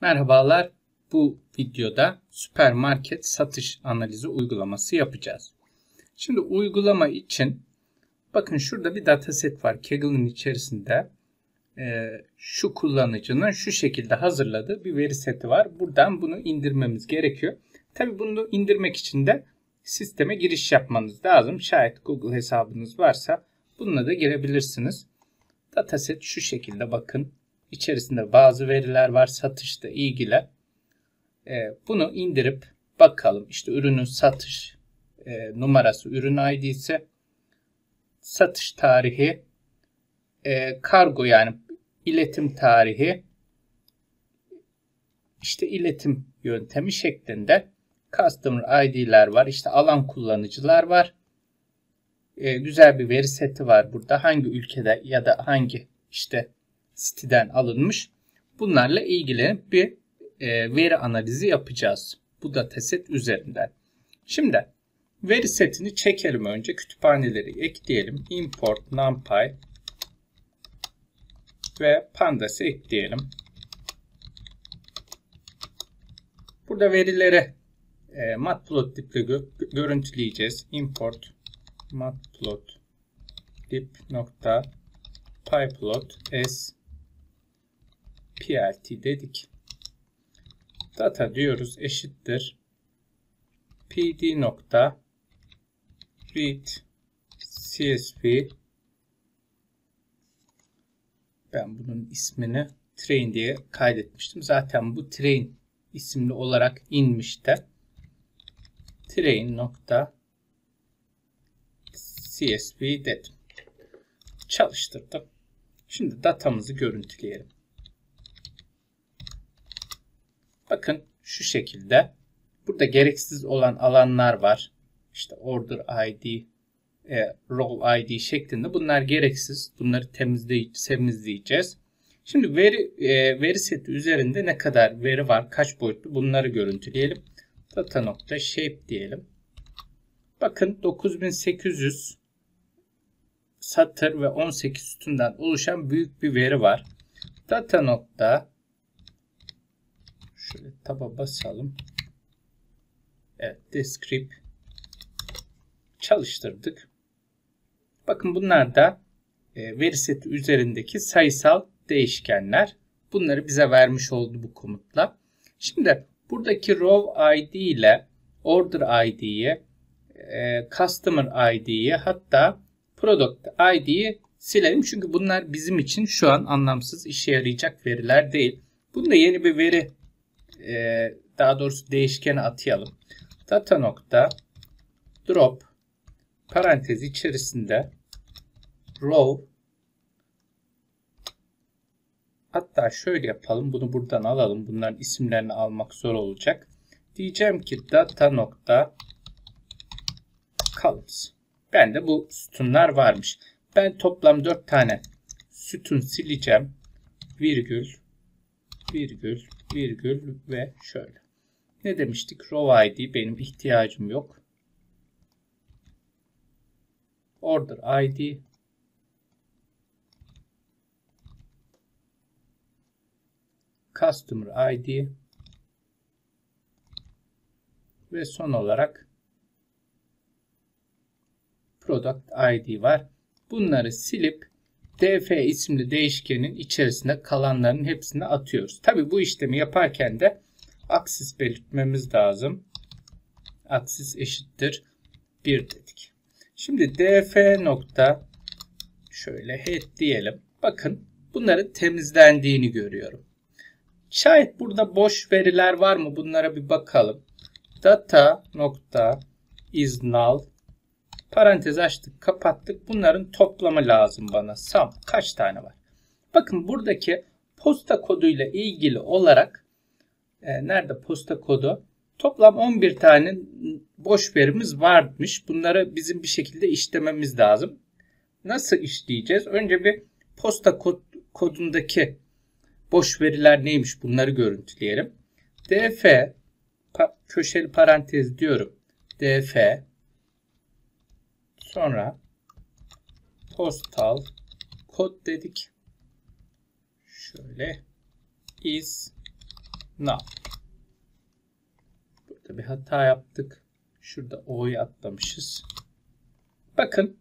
Merhabalar. Bu videoda süpermarket satış analizi uygulaması yapacağız. Şimdi uygulama için bakın şurada bir dataset var. Kaggle'ın içerisinde e, şu kullanıcının şu şekilde hazırladığı bir veri seti var. Buradan bunu indirmemiz gerekiyor. Tabi bunu indirmek için de sisteme giriş yapmanız lazım. Şayet Google hesabınız varsa bununla da girebilirsiniz. Dataset şu şekilde bakın. İçerisinde bazı veriler var satışla ilgili. Ee, bunu indirip bakalım. İşte ürünün satış e, numarası, ürün ID'si, satış tarihi, e, kargo yani iletim tarihi, işte iletim yöntemi şeklinde customer ID'ler var. İşte alan kullanıcılar var. E, güzel bir veri seti var burada. Hangi ülkede ya da hangi işte siteden alınmış. Bunlarla ilgili bir e, veri analizi yapacağız. Bu dataset üzerinden. Şimdi veri setini çekelim önce. Kütüphaneleri ekleyelim. Import numpy ve pandas ekleyelim. Burada verileri e, matplotlib ile gö görüntüleyeceğiz. Import matplotlib nokta pyplot s plt dedik. Data diyoruz eşittir pd nokta read csv ben bunun ismini train diye kaydetmiştim. Zaten bu train isimli olarak inmişti. train nokta csv dedim. Çalıştırdım. Şimdi datamızı görüntüleyelim. Bakın şu şekilde. Burada gereksiz olan alanlar var. İşte order ID, e, role ID şeklinde. Bunlar gereksiz. Bunları temizleyeceğiz. Şimdi veri e, veri seti üzerinde ne kadar veri var, kaç boyutlu bunları görüntüleyelim. Data nokta shape diyelim. Bakın 9800 satır ve 18 sütundan oluşan büyük bir veri var. Data nokta Şöyle taba basalım. Evet, descript çalıştırdık. Bakın bunlar da e, veri seti üzerindeki sayısal değişkenler. Bunları bize vermiş oldu bu komutla. Şimdi buradaki row id ile order id'yi, e, customer id'yi hatta product id'yi silelim. Çünkü bunlar bizim için şu an anlamsız işe yarayacak veriler değil. Bunda yeni bir veri e, daha doğrusu değişkeni atayalım. Data nokta drop parantez içerisinde row hatta şöyle yapalım. Bunu buradan alalım. Bunların isimlerini almak zor olacak. Diyeceğim ki data nokta columns. Ben de bu sütunlar varmış. Ben toplam 4 tane sütun sileceğim. Virgül, virgül, virgül ve şöyle. Ne demiştik? Row ID benim ihtiyacım yok. Order ID Customer ID ve son olarak Product ID var. Bunları silip df isimli değişkenin içerisinde kalanların hepsini atıyoruz. Tabi bu işlemi yaparken de aksis belirtmemiz lazım. Aksis eşittir 1 dedik. Şimdi df nokta şöyle head diyelim. Bakın bunların temizlendiğini görüyorum. Şayet burada boş veriler var mı? Bunlara bir bakalım. Data nokta is null Parantez açtık, kapattık. Bunların toplamı lazım bana. Sum kaç tane var? Bakın buradaki posta koduyla ilgili olarak e, nerede posta kodu? Toplam 11 tane boş verimiz varmış. Bunları bizim bir şekilde işlememiz lazım. Nasıl işleyeceğiz? Önce bir posta kod, kodundaki boş veriler neymiş bunları görüntüleyelim. df köşeli parantez diyorum. df Sonra postal kod dedik. Şöyle is now. Burada bir hata yaptık. Şurada o'yu atlamışız. Bakın.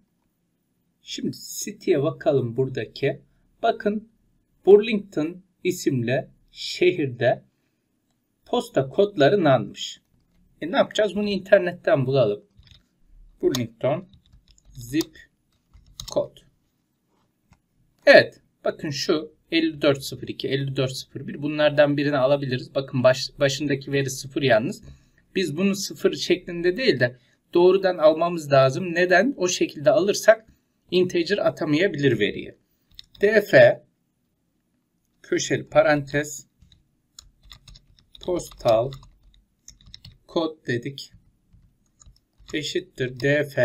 Şimdi city'ye bakalım buradaki. Bakın Burlington isimli şehirde posta kodları nanmış. E ne yapacağız? Bunu internetten bulalım. Burlington zip kod. Evet. Bakın şu 5402, 5401 bunlardan birini alabiliriz. Bakın baş, başındaki veri 0 yalnız. Biz bunu 0 şeklinde değil de doğrudan almamız lazım. Neden? O şekilde alırsak integer atamayabilir veriyi. df köşeli parantez postal kod dedik. Eşittir df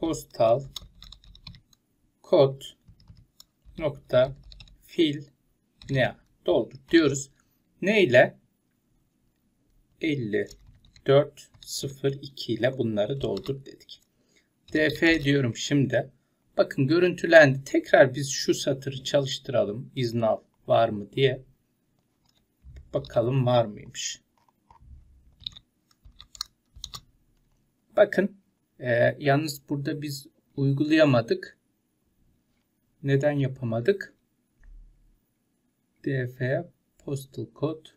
postal kod nokta fil ne doldur diyoruz. Ne ile? 5402 ile bunları doldur dedik. df diyorum şimdi. Bakın görüntülendi. Tekrar biz şu satırı çalıştıralım. İznav var mı diye. Bakalım var mıymış. Bakın e, yalnız burada biz uygulayamadık. Neden yapamadık? df postal code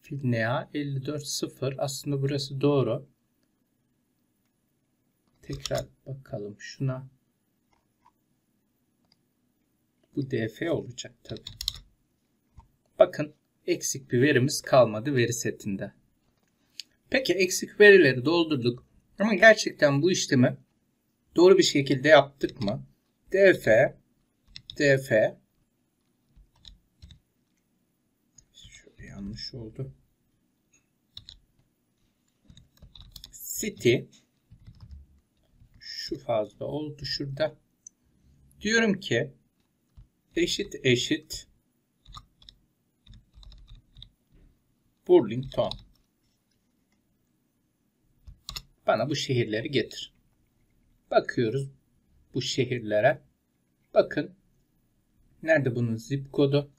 filnea 540 aslında burası doğru. Tekrar bakalım şuna. Bu df olacak tabi. Bakın eksik bir verimiz kalmadı veri setinde. Peki eksik verileri doldurduk. Ama gerçekten bu işlemi doğru bir şekilde yaptık mı? df df şöyle yanlış oldu. City şu fazla oldu şurada. Diyorum ki eşit eşit Burlington. Bana bu şehirleri getir. Bakıyoruz bu şehirlere. Bakın. Nerede bunun zip kodu?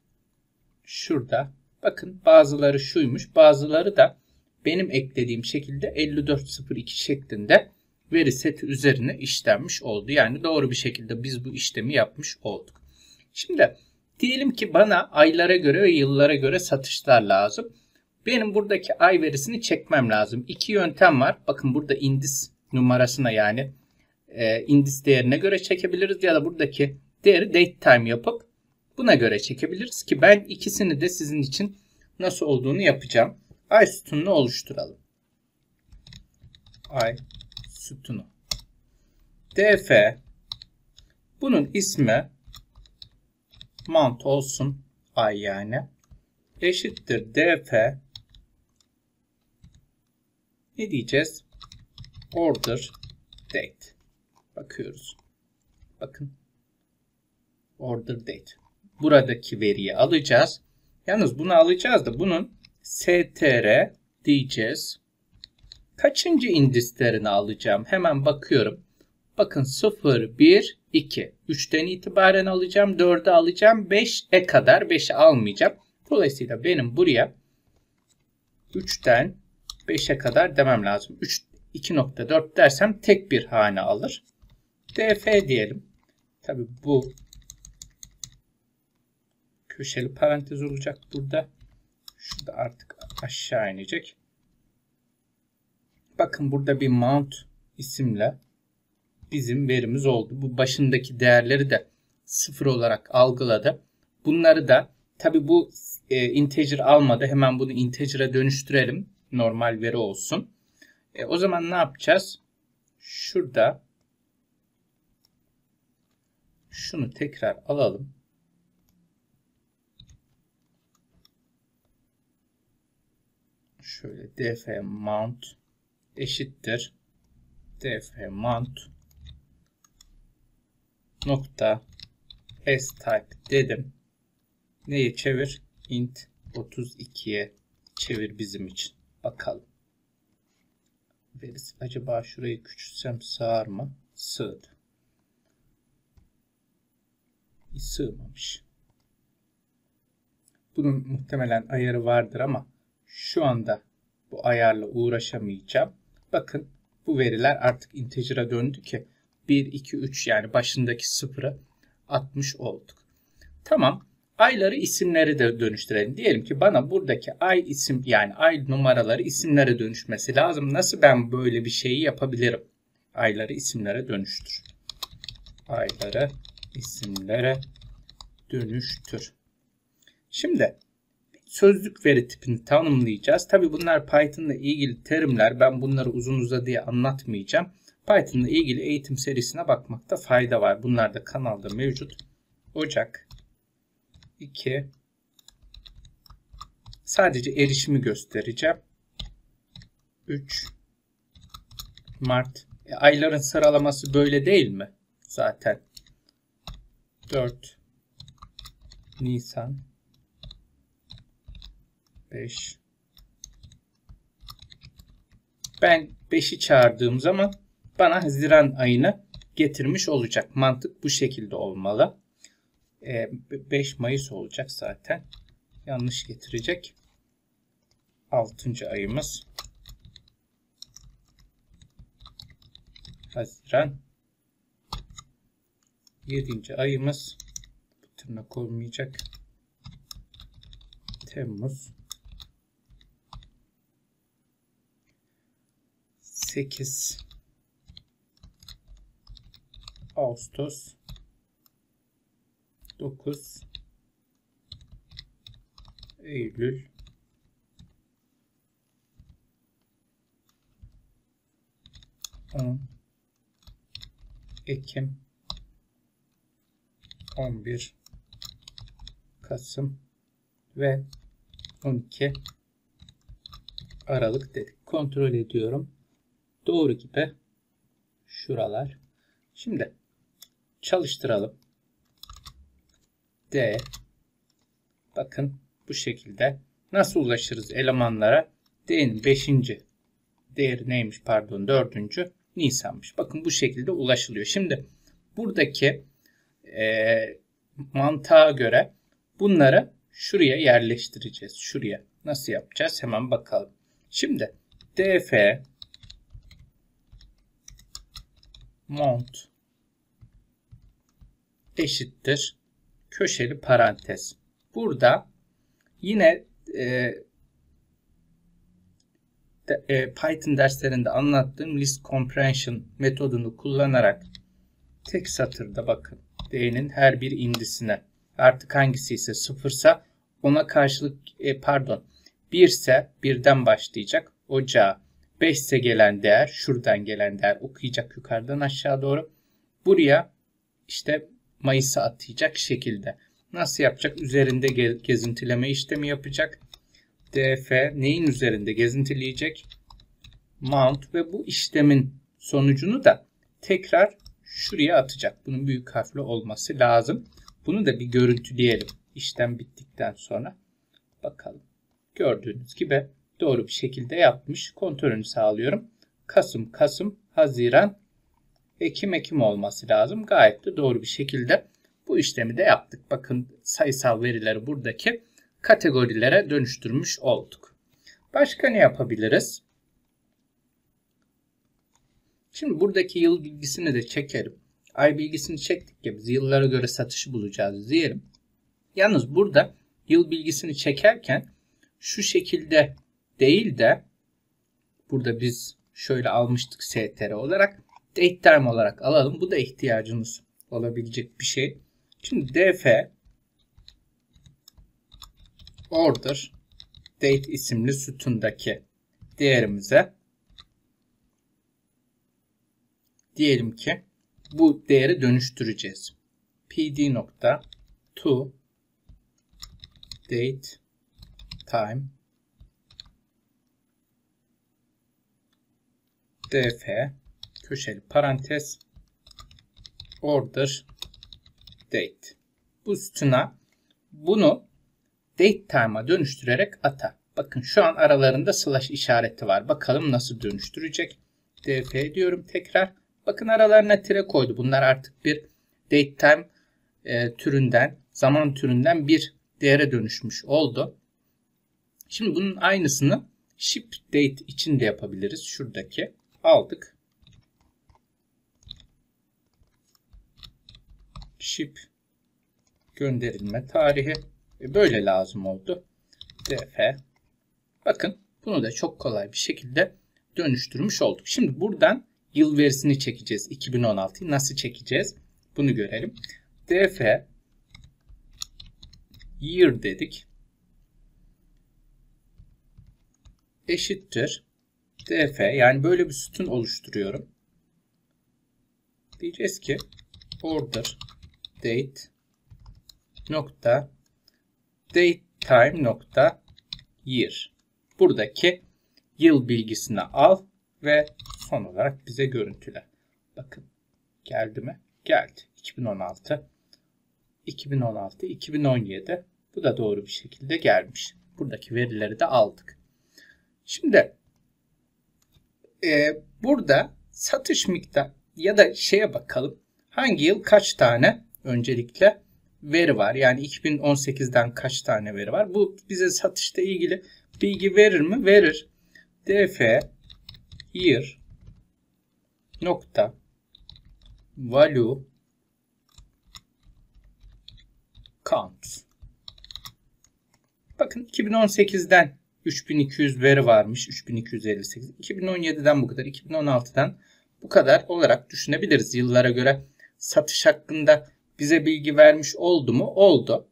Şurada. Bakın bazıları şuymuş. Bazıları da benim eklediğim şekilde 5402 şeklinde veri seti üzerine işlenmiş oldu. Yani doğru bir şekilde biz bu işlemi yapmış olduk. Şimdi diyelim ki bana aylara göre ve yıllara göre satışlar lazım. Benim buradaki ay verisini çekmem lazım. İki yöntem var. Bakın burada indis numarasına yani e, indis değerine göre çekebiliriz ya da buradaki değeri date time yapıp buna göre çekebiliriz ki ben ikisini de sizin için nasıl olduğunu yapacağım. Ay sütununu oluşturalım. Ay sütunu. df bunun ismi mount olsun ay yani eşittir df ne diyeceğiz? Order date. Bakıyoruz. Bakın. Order date. Buradaki veriyi alacağız. Yalnız bunu alacağız da bunun str diyeceğiz. Kaçıncı indislerini alacağım? Hemen bakıyorum. Bakın 0, 1, 2. 3'ten itibaren alacağım. 4'e alacağım. 5'e kadar 5'i almayacağım. Dolayısıyla benim buraya 3'ten 5'e kadar demem lazım. 3 2.4 dersem tek bir hane alır. df diyelim. Tabi bu köşeli parantez olacak burada. Şurada artık aşağı inecek. Bakın burada bir mount isimle bizim verimiz oldu. Bu başındaki değerleri de sıfır olarak algıladı. Bunları da tabi bu e, integer almadı. Hemen bunu integer'a dönüştürelim. Normal veri olsun. E, o zaman ne yapacağız? Şurada şunu tekrar alalım. Şöyle df mount eşittir df mount nokta s type dedim. Neyi çevir? int 32'ye çevir bizim için. Bakalım. Verisi acaba şurayı küçültsem sığar mı? Sığdı. sığmamış. Bunun muhtemelen ayarı vardır ama şu anda bu ayarla uğraşamayacağım. Bakın bu veriler artık integer'a döndü ki 1, 2, 3 yani başındaki sıfırı atmış olduk. Tamam. Ayları isimleri de dönüştürelim. Diyelim ki bana buradaki ay isim yani ay numaraları isimlere dönüşmesi lazım. Nasıl ben böyle bir şeyi yapabilirim? Ayları isimlere dönüştür. Ayları isimlere dönüştür. Şimdi sözlük veri tipini tanımlayacağız. Tabi bunlar Python'la ilgili terimler. Ben bunları uzun uzadıya anlatmayacağım. Python'la ilgili eğitim serisine bakmakta fayda var. Bunlar da kanalda mevcut. Ocak 2 sadece erişimi göstereceğim. 3 Mart e, ayların sıralaması böyle değil mi? Zaten 4 Nisan 5 Ben 5'i çağırdığım zaman bana Haziran ayını getirmiş olacak. Mantık bu şekilde olmalı. 5 e, Mayıs olacak zaten. Yanlış getirecek. 6. ayımız. Haziran. 7. ayımız. Bu tırnak olmayacak. Temmuz. 8 Ağustos 9 Eylül on Ekim 11 Kasım ve 12 Aralık dedik. Kontrol ediyorum. Doğru gibi şuralar. Şimdi çalıştıralım. D bakın bu şekilde nasıl ulaşırız elemanlara? D'nin 5. değeri neymiş pardon 4. Nisan'mış. Bakın bu şekilde ulaşılıyor. Şimdi buradaki e, mantığa göre bunları şuraya yerleştireceğiz. Şuraya. Nasıl yapacağız? Hemen bakalım. Şimdi df mount eşittir köşeli parantez. Burada yine e, de, e, Python derslerinde anlattığım list comprehension metodunu kullanarak tek satırda bakın D'nin her bir indisine. Artık hangisi ise sıfırsa ona karşılık e, pardon 1 ise birden başlayacak ocağa. 5 ise gelen değer şuradan gelen değer okuyacak yukarıdan aşağı doğru. Buraya işte Mayıs'a atayacak şekilde. Nasıl yapacak? Üzerinde gezintileme işlemi yapacak. df neyin üzerinde gezintileyecek? Mount ve bu işlemin sonucunu da tekrar şuraya atacak. Bunun büyük harfli olması lazım. Bunu da bir görüntüleyelim. İşlem bittikten sonra. Bakalım. Gördüğünüz gibi doğru bir şekilde yapmış. Kontrolünü sağlıyorum. Kasım, Kasım, Haziran, Ekim Ekim olması lazım. Gayet de doğru bir şekilde bu işlemi de yaptık. Bakın sayısal verileri buradaki kategorilere dönüştürmüş olduk. Başka ne yapabiliriz? Şimdi buradaki yıl bilgisini de çekelim. Ay bilgisini çektik ya biz yıllara göre satışı bulacağız diyelim. Yalnız burada yıl bilgisini çekerken şu şekilde değil de burada biz şöyle almıştık str olarak date time olarak alalım. Bu da ihtiyacımız olabilecek bir şey. Şimdi df order date isimli sütundaki değerimize diyelim ki bu değeri dönüştüreceğiz. pd nokta to date time df köşeli parantez order date. Bu sütuna bunu date time'a dönüştürerek ata. Bakın şu an aralarında slash işareti var. Bakalım nasıl dönüştürecek. df diyorum tekrar. Bakın aralarına tire koydu. Bunlar artık bir date time e, türünden, zaman türünden bir değere dönüşmüş oldu. Şimdi bunun aynısını ship date için de yapabiliriz. Şuradaki aldık. Ship gönderilme tarihi e, böyle lazım oldu. df bakın bunu da çok kolay bir şekilde dönüştürmüş olduk. Şimdi buradan yıl verisini çekeceğiz. 2016'yı nasıl çekeceğiz? Bunu görelim. df year dedik. eşittir df yani böyle bir sütun oluşturuyorum. Diyeceğiz ki order date nokta date time nokta year. Buradaki yıl bilgisini al ve son olarak bize görüntüle. Bakın geldi mi? Geldi. 2016 2016 2017 bu da doğru bir şekilde gelmiş. Buradaki verileri de aldık. Şimdi e, burada satış miktarı ya da şeye bakalım. Hangi yıl kaç tane öncelikle veri var? Yani 2018'den kaç tane veri var? Bu bize satışla ilgili bilgi verir mi? Verir. df year nokta value count. Bakın 2018'den 3200 veri varmış. 3258. 2017'den bu kadar. 2016'dan bu kadar olarak düşünebiliriz. Yıllara göre satış hakkında bize bilgi vermiş oldu mu? Oldu.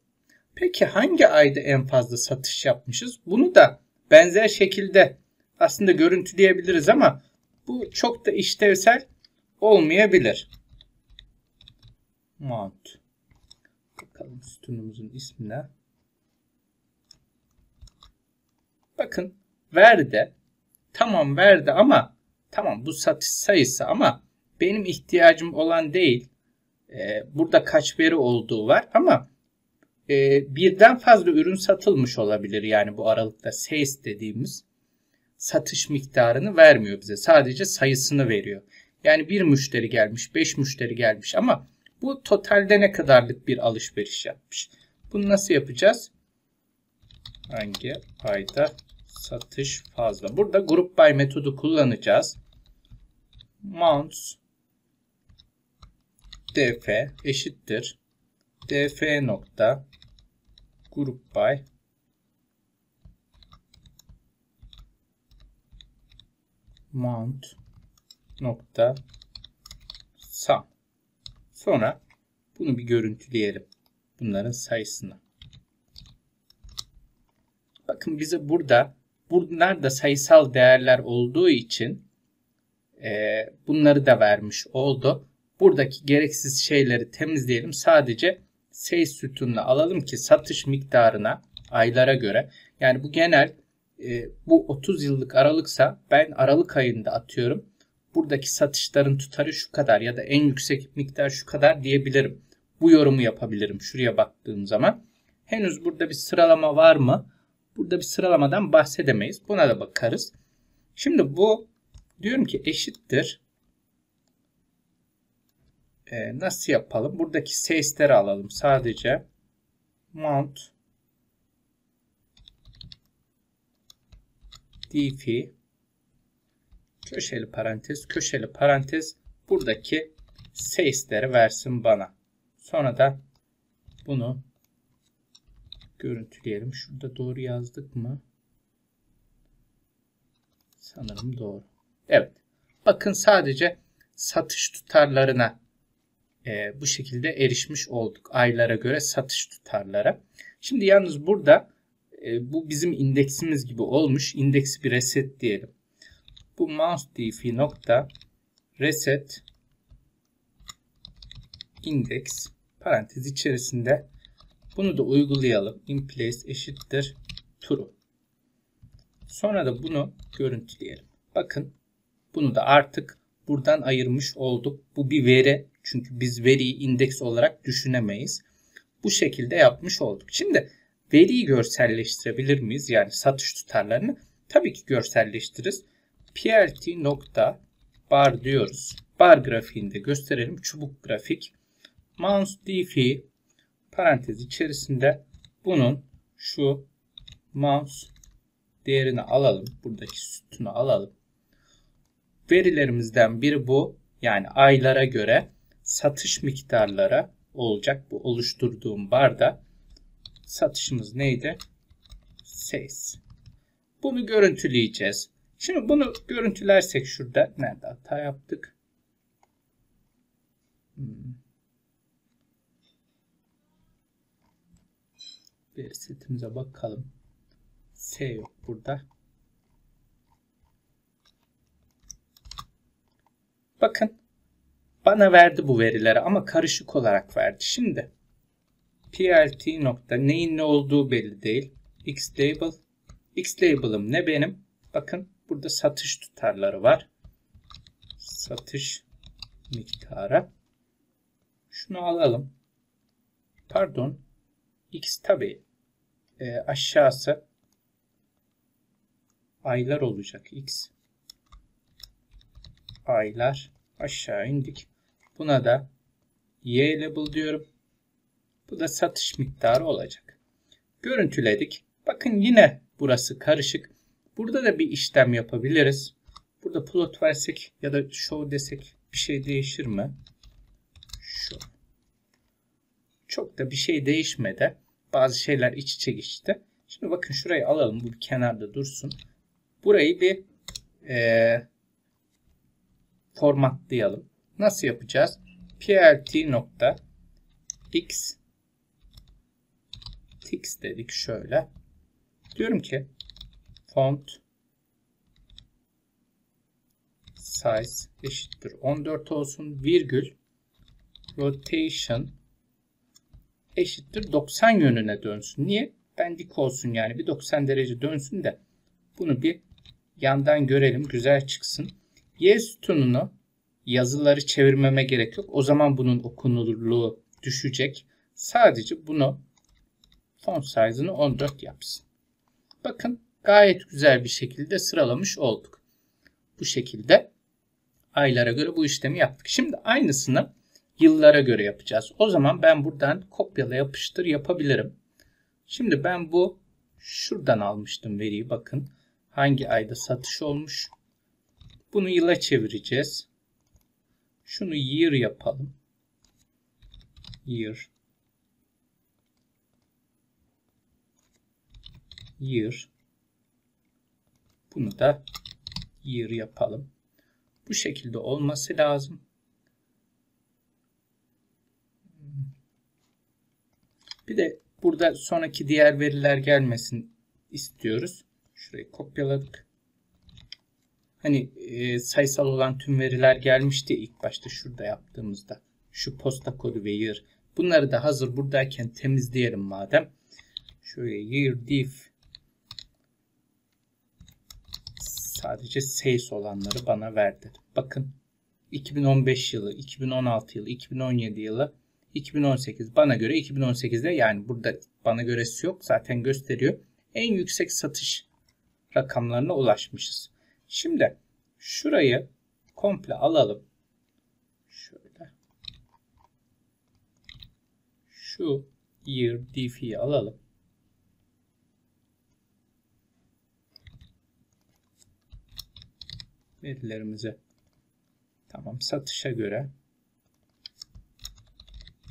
Peki hangi ayda en fazla satış yapmışız? Bunu da benzer şekilde aslında görüntüleyebiliriz ama bu çok da işlevsel olmayabilir. Mount. Bakalım sütunumuzun ismine. Bakın verdi. Tamam verdi ama tamam bu satış sayısı ama benim ihtiyacım olan değil. Ee, burada kaç veri olduğu var ama e, birden fazla ürün satılmış olabilir. Yani bu aralıkta sales dediğimiz satış miktarını vermiyor bize. Sadece sayısını veriyor. Yani bir müşteri gelmiş, beş müşteri gelmiş ama bu totalde ne kadarlık bir alışveriş yapmış. Bunu nasıl yapacağız? Hangi ayda satış fazla? Burada group by metodu kullanacağız. Mounts df eşittir df nokta group by mount nokta sum. Sonra bunu bir görüntüleyelim. Bunların sayısını. Bakın bize burada bunlar sayısal değerler olduğu için e, bunları da vermiş oldu. Buradaki gereksiz şeyleri temizleyelim. Sadece sales sütununu alalım ki satış miktarına aylara göre yani bu genel e, bu 30 yıllık aralıksa ben aralık ayında atıyorum. Buradaki satışların tutarı şu kadar ya da en yüksek miktar şu kadar diyebilirim. Bu yorumu yapabilirim şuraya baktığım zaman. Henüz burada bir sıralama var mı? Burada bir sıralamadan bahsedemeyiz. Buna da bakarız. Şimdi bu diyorum ki eşittir. Ee, nasıl yapalım? Buradaki sesleri alalım. Sadece mount df köşeli parantez köşeli parantez buradaki sesleri versin bana. Sonra da bunu görüntüleyelim. Şurada doğru yazdık mı? Sanırım doğru. Evet. Bakın sadece satış tutarlarına e, bu şekilde erişmiş olduk. Aylara göre satış tutarlara. Şimdi yalnız burada e, bu bizim indeksimiz gibi olmuş. İndeksi bir reset diyelim. Bu mouse df nokta reset index parantez içerisinde bunu da uygulayalım. In place eşittir true. Sonra da bunu görüntüleyelim. Bakın bunu da artık buradan ayırmış olduk. Bu bir veri. Çünkü biz veriyi indeks olarak düşünemeyiz. Bu şekilde yapmış olduk. Şimdi veriyi görselleştirebilir miyiz? Yani satış tutarlarını tabii ki görselleştiririz. plt nokta bar diyoruz. Bar grafiğinde gösterelim. Çubuk grafik. Mouse df parantez içerisinde bunun şu mouse değerini alalım. Buradaki sütunu alalım. Verilerimizden biri bu. Yani aylara göre satış miktarlara olacak. Bu oluşturduğum barda satışımız neydi? Sales. Bunu görüntüleyeceğiz. Şimdi bunu görüntülersek şurada nerede hata yaptık? Hmm. Veri setimize bakalım. S yok burada. Bakın bana verdi bu verileri ama karışık olarak verdi. Şimdi plt nokta neyin ne olduğu belli değil. X label. X label'ım ne benim? Bakın burada satış tutarları var. Satış miktarı. Şunu alalım. Pardon. X tabi e, aşağısı aylar olacak. X aylar aşağı indik. Buna da Y label diyorum. Bu da satış miktarı olacak. Görüntüledik. Bakın yine burası karışık. Burada da bir işlem yapabiliriz. Burada plot versek ya da show desek bir şey değişir mi? Şu. Çok da bir şey değişmedi. Bazı şeyler iç içe geçti. Şimdi bakın şurayı alalım. Bu bir kenarda dursun. Burayı bir e, formatlayalım. Nasıl yapacağız? plt nokta x tix dedik şöyle. Diyorum ki font size eşittir 14 olsun virgül rotation eşittir 90 yönüne dönsün. Niye? Ben dik olsun yani bir 90 derece dönsün de bunu bir yandan görelim güzel çıksın. Y sütununu yazıları çevirmeme gerek yok. O zaman bunun okunurluğu düşecek. Sadece bunu font size'ını 14 yapsın. Bakın gayet güzel bir şekilde sıralamış olduk. Bu şekilde aylara göre bu işlemi yaptık. Şimdi aynısını yıllara göre yapacağız. O zaman ben buradan kopyala yapıştır yapabilirim. Şimdi ben bu şuradan almıştım veriyi bakın. Hangi ayda satış olmuş. Bunu yıla çevireceğiz. Şunu year yapalım. Year. Year. Bunu da year yapalım. Bu şekilde olması lazım. Bir de burada sonraki diğer veriler gelmesin istiyoruz. Şurayı kopyaladık. Hani e, sayısal olan tüm veriler gelmişti ilk başta şurada yaptığımızda. Şu posta kodu ve year. Bunları da hazır buradayken temizleyelim madem. Şöyle year diff sadece sales olanları bana verdi. Bakın 2015 yılı, 2016 yılı, 2017 yılı, 2018 bana göre 2018'de yani burada bana göresi yok zaten gösteriyor. En yüksek satış rakamlarına ulaşmışız. Şimdi şurayı komple alalım. Şöyle. Şu year diff'i alalım. verilerimizi tamam satışa göre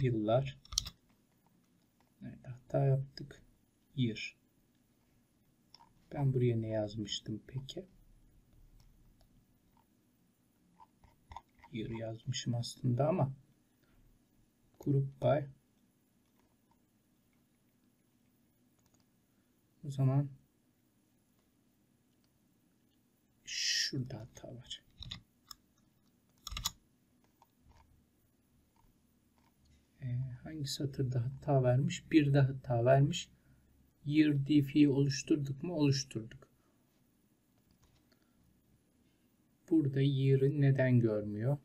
yıllar nerede hata yaptık year ben buraya ne yazmıştım peki year yazmışım aslında ama group by o zaman Şurada hata var. Ee, hangi satırda hata vermiş? Bir de hata vermiş. Year diff'i oluşturduk mu? Oluşturduk. Burada year'ı neden görmüyor?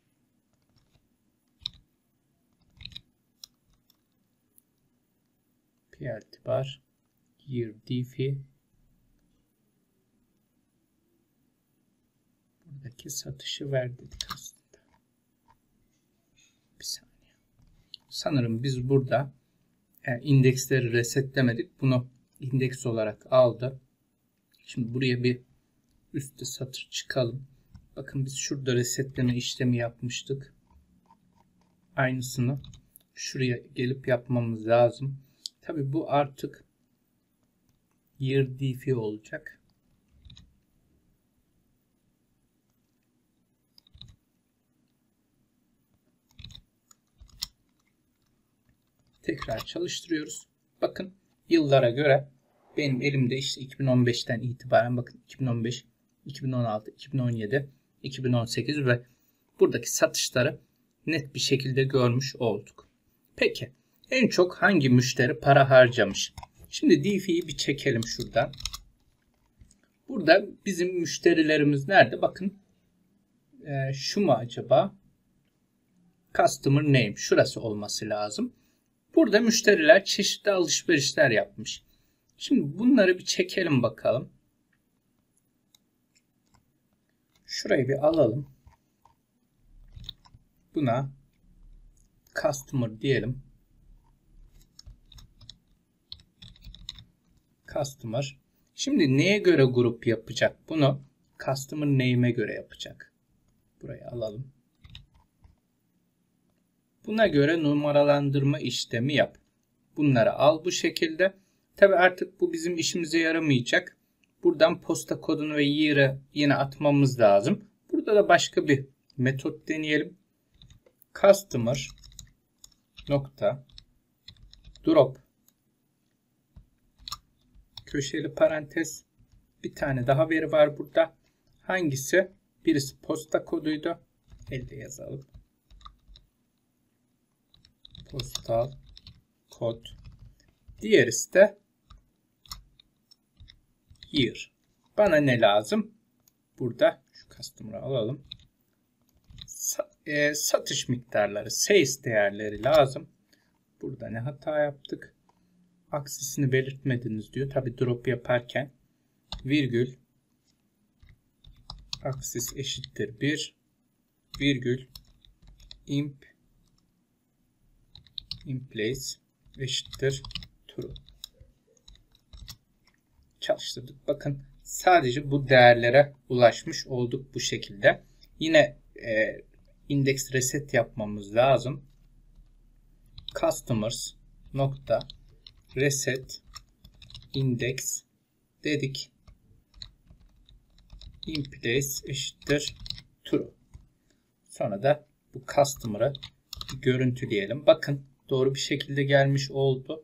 PLT bar year diff'i buradaki satışı ver dedik aslında. Bir saniye. Sanırım biz burada yani indeksleri resetlemedik. Bunu indeks olarak aldı. Şimdi buraya bir üstte satır çıkalım. Bakın biz şurada resetleme işlemi yapmıştık. Aynısını şuraya gelip yapmamız lazım. Tabi bu artık year diff'i olacak. Tekrar çalıştırıyoruz. Bakın yıllara göre benim elimde işte 2015'ten itibaren bakın 2015, 2016, 2017, 2018 ve buradaki satışları net bir şekilde görmüş olduk. Peki en çok hangi müşteri para harcamış? Şimdi DF'yi bir çekelim şuradan. Burada bizim müşterilerimiz nerede? Bakın e, şu mu acaba? Customer name şurası olması lazım. Burada müşteriler çeşitli alışverişler yapmış. Şimdi bunları bir çekelim bakalım. Şurayı bir alalım. Buna customer diyelim. Customer. Şimdi neye göre grup yapacak? Bunu customer name'e göre yapacak. Burayı alalım. Buna göre numaralandırma işlemi yap. Bunları al bu şekilde. Tabi artık bu bizim işimize yaramayacak. Buradan posta kodunu ve year'ı yine atmamız lazım. Burada da başka bir metot deneyelim. Customer nokta drop köşeli parantez bir tane daha veri var burada. Hangisi? Birisi posta koduydu. Elde yazalım. Postal kod. Diğerisi de year. Bana ne lazım? Burada şu customer'ı alalım. Sa e, satış miktarları, sales değerleri lazım. Burada ne hata yaptık? Aksisini belirtmediniz diyor. Tabi drop yaparken virgül aksis eşittir 1 virgül imp in place eşittir true. Çalıştırdık. Bakın sadece bu değerlere ulaşmış olduk bu şekilde. Yine e, index reset yapmamız lazım. Customers nokta reset index dedik. In place eşittir true. Sonra da bu customer'ı görüntüleyelim. Bakın doğru bir şekilde gelmiş oldu.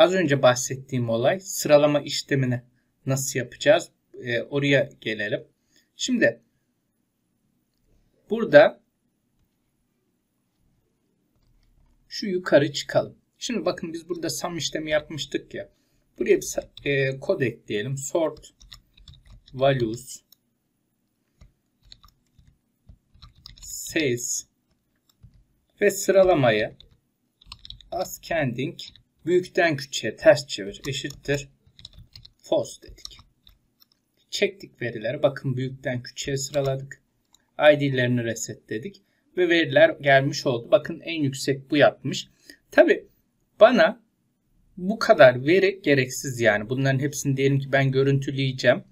Az önce bahsettiğim olay sıralama işlemini nasıl yapacağız? E, oraya gelelim. Şimdi burada şu yukarı çıkalım. Şimdi bakın biz burada sum işlemi yapmıştık ya. Buraya bir e, kod ekleyelim. Sort values sales ve sıralamayı ascending büyükten küçüğe ters çevir eşittir false dedik. Çektik verileri. Bakın büyükten küçüğe sıraladık. ID'lerini resetledik ve veriler gelmiş oldu. Bakın en yüksek bu yapmış. Tabi bana bu kadar veri gereksiz yani. Bunların hepsini diyelim ki ben görüntüleyeceğim.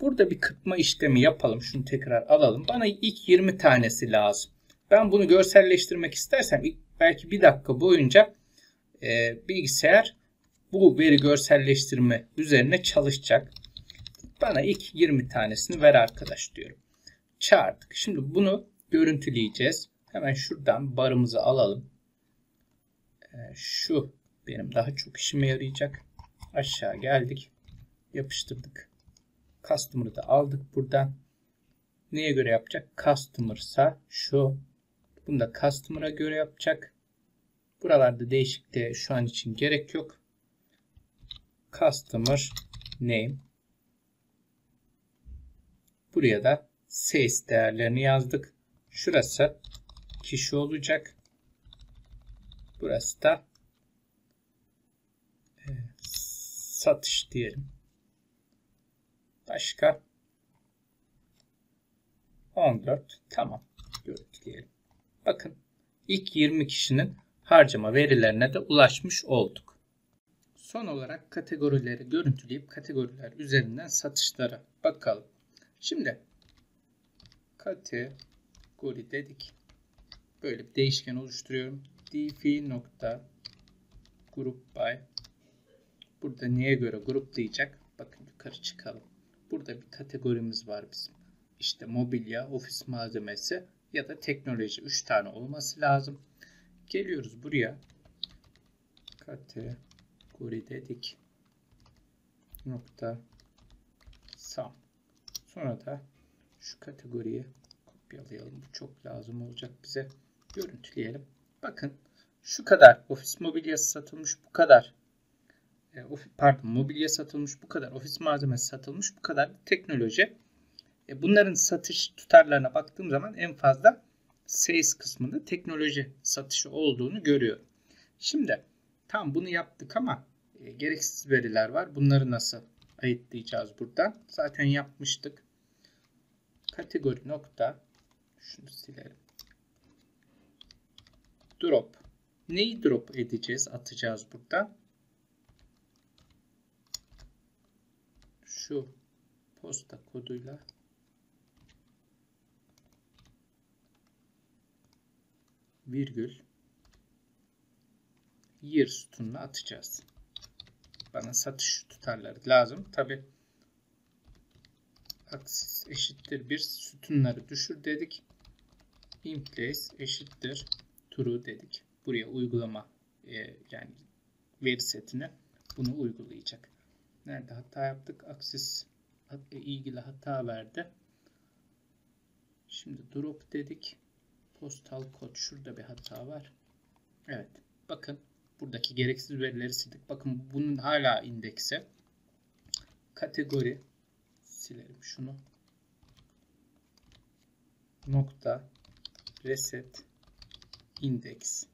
Burada bir kırpma işlemi yapalım. Şunu tekrar alalım. Bana ilk 20 tanesi lazım. Ben bunu görselleştirmek istersem belki bir dakika boyunca e, bilgisayar bu veri görselleştirme üzerine çalışacak. Bana ilk 20 tanesini ver arkadaş diyorum. Çağırdık. Şimdi bunu görüntüleyeceğiz. Hemen şuradan barımızı alalım. E, şu benim daha çok işime yarayacak. Aşağı geldik. Yapıştırdık. Customer'ı da aldık buradan. Neye göre yapacak? Customer'sa şu. Bunu da Customer'a göre yapacak. Buralarda değişikliğe şu an için gerek yok. Customer name. Buraya da sales değerlerini yazdık. Şurası kişi olacak. Burası da e, satış diyelim. Başka 14 tamam görüntüleyelim. Bakın ilk 20 kişinin harcama verilerine de ulaşmış olduk. son olarak kategorileri görüntüleyip kategoriler üzerinden satışlara bakalım. Şimdi kategori dedik. Böyle bir değişken oluşturuyorum. df nokta group by burada neye göre gruplayacak? Bakın yukarı çıkalım. Burada bir kategorimiz var bizim. İşte mobilya, ofis malzemesi ya da teknoloji 3 tane olması lazım. Geliyoruz buraya. Kategori dedik. Nokta sum. Sonra da şu kategoriyi kopyalayalım. Bu çok lazım olacak bize. Görüntüleyelim. Bakın şu kadar ofis mobilyası satılmış bu kadar e, pardon mobilya satılmış bu kadar ofis malzemesi satılmış bu kadar teknoloji e, bunların satış tutarlarına baktığım zaman en fazla sales kısmında teknoloji satışı olduğunu görüyorum. Şimdi tam bunu yaptık ama e, gereksiz veriler var. Bunları nasıl ayıtlayacağız buradan? Zaten yapmıştık. Kategori nokta şunu silelim. Drop. Neyi drop edeceğiz? Atacağız burada. Şu posta koduyla virgül year sütununa atacağız. Bana satış tutarları lazım. Tabi aksis eşittir bir sütunları düşür dedik. In place eşittir true dedik. Buraya uygulama e, yani veri setine bunu uygulayacak. Nerede hata yaptık? Aksis ilgili hata verdi. Şimdi drop dedik. Postal kod şurada bir hata var. Evet. Bakın buradaki gereksiz verileri sildik. Bakın bunun hala indeksi. Kategori silelim şunu. Nokta reset index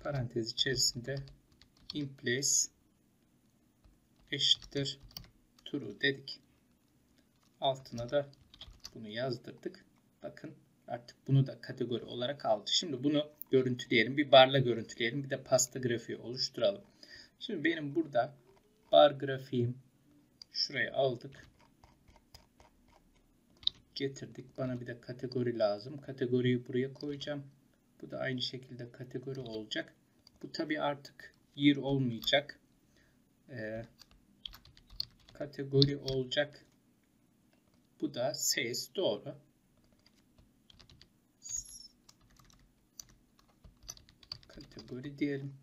parantez içerisinde in place eşittir true dedik. Altına da bunu yazdırdık. Bakın artık bunu da kategori olarak aldı. Şimdi bunu görüntüleyelim. Bir barla görüntüleyelim. Bir de pasta grafiği oluşturalım. Şimdi benim burada bar grafiğim şuraya aldık. Getirdik. Bana bir de kategori lazım. Kategoriyi buraya koyacağım. Bu da aynı şekilde kategori olacak. Bu tabi artık year olmayacak. Ee, kategori olacak. Bu da sales doğru. Kategori diyelim.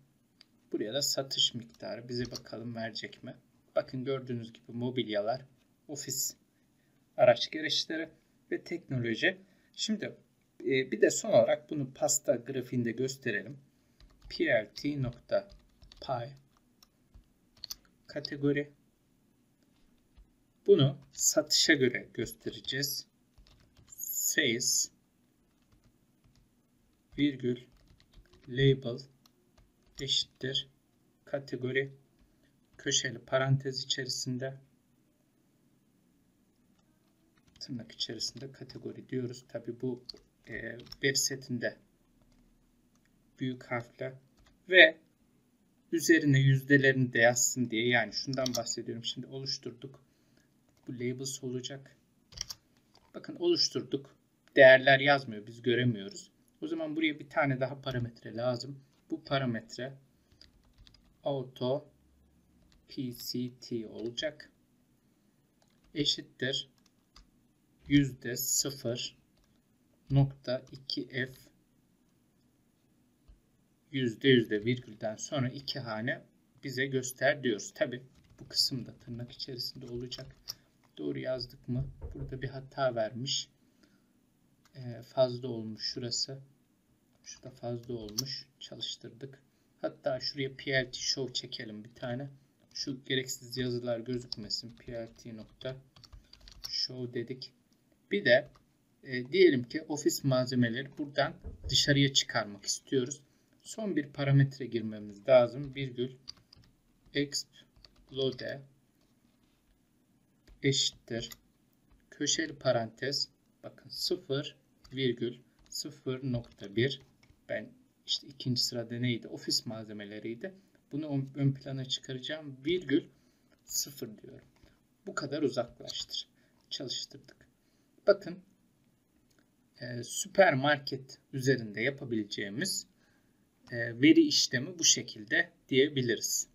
Buraya da satış miktarı. Bize bakalım verecek mi? Bakın gördüğünüz gibi mobilyalar, ofis araç gereçleri ve teknoloji. Şimdi e, bir de son olarak bunu pasta grafiğinde gösterelim. plt.py kategori bunu satışa göre göstereceğiz. Sales virgül label eşittir kategori köşeli parantez içerisinde tırnak içerisinde kategori diyoruz. Tabi bu e, veri setinde büyük harfle ve üzerine yüzdelerini de yazsın diye yani şundan bahsediyorum. Şimdi oluşturduk. Bu labels olacak. Bakın oluşturduk. Değerler yazmıyor. Biz göremiyoruz. O zaman buraya bir tane daha parametre lazım. Bu parametre auto pct olacak. Eşittir yüzde sıfır nokta 2f yüzde yüzde virgülden sonra iki hane bize göster diyoruz. Tabi bu kısım da tırnak içerisinde olacak. Doğru yazdık mı? Burada bir hata vermiş. Ee, fazla olmuş şurası. Şurada fazla olmuş. Çalıştırdık. Hatta şuraya plt show çekelim bir tane. Şu gereksiz yazılar gözükmesin. plt nokta show dedik. Bir de e, diyelim ki ofis malzemeleri buradan dışarıya çıkarmak istiyoruz. Son bir parametre girmemiz lazım. Virgül explode eşittir. Köşeli parantez bakın 0 virgül 0.1 ben işte ikinci sırada neydi? Ofis malzemeleriydi. Bunu ön, plana çıkaracağım. Virgül 0 diyorum. Bu kadar uzaklaştır. Çalıştırdık. Bakın e, süpermarket üzerinde yapabileceğimiz e, veri işlemi bu şekilde diyebiliriz.